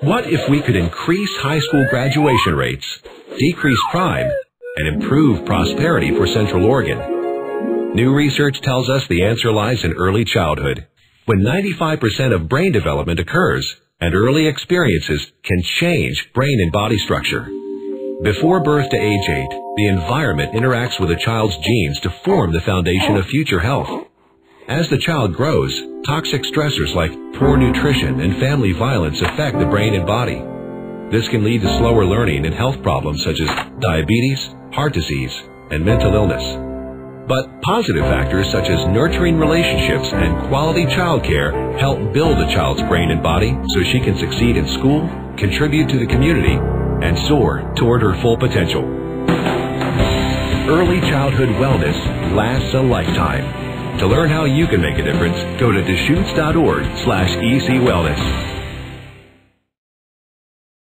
What if we could increase high school graduation rates, decrease crime, and improve prosperity for Central Oregon? New research tells us the answer lies in early childhood, when 95% of brain development occurs, and early experiences can change brain and body structure. Before birth to age 8, the environment interacts with a child's genes to form the foundation of future health. As the child grows, toxic stressors like poor nutrition and family violence affect the brain and body. This can lead to slower learning and health problems such as diabetes, heart disease, and mental illness. But positive factors such as nurturing relationships and quality childcare help build a child's brain and body so she can succeed in school, contribute to the community, and soar toward her full potential. Early childhood wellness lasts a lifetime. To learn how you can make a difference, go to Deschutes.org slash EC Wellness.